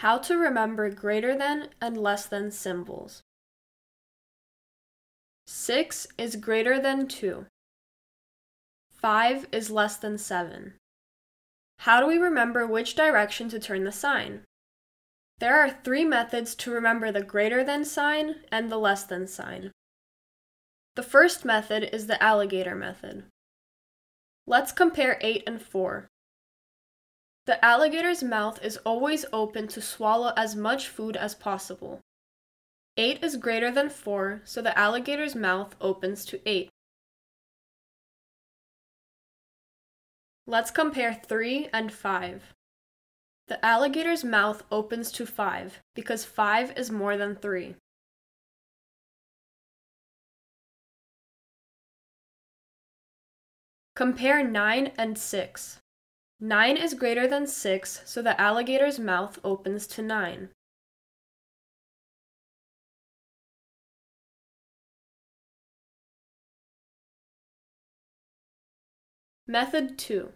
How to remember greater than and less than symbols. 6 is greater than 2. 5 is less than 7. How do we remember which direction to turn the sign? There are three methods to remember the greater than sign and the less than sign. The first method is the alligator method. Let's compare 8 and 4. The alligator's mouth is always open to swallow as much food as possible. 8 is greater than 4, so the alligator's mouth opens to 8. Let's compare 3 and 5. The alligator's mouth opens to 5 because 5 is more than 3. Compare 9 and 6. 9 is greater than 6, so the alligator's mouth opens to 9. Method 2.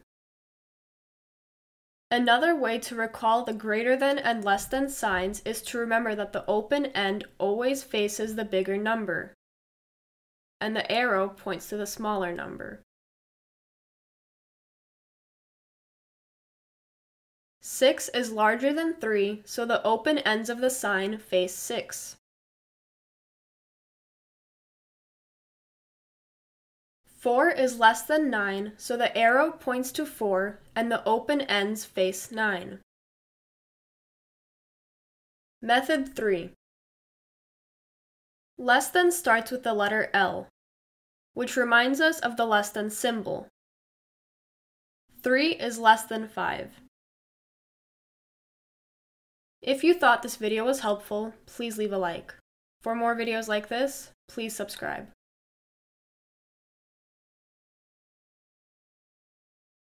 Another way to recall the greater than and less than signs is to remember that the open end always faces the bigger number, and the arrow points to the smaller number. 6 is larger than 3, so the open ends of the sign face 6. Four is less than 9, so the arrow points to 4 and the open ends face 9. Method 3. Less than starts with the letter L, which reminds us of the less than symbol. 3 is less than 5. If you thought this video was helpful, please leave a like. For more videos like this, please subscribe.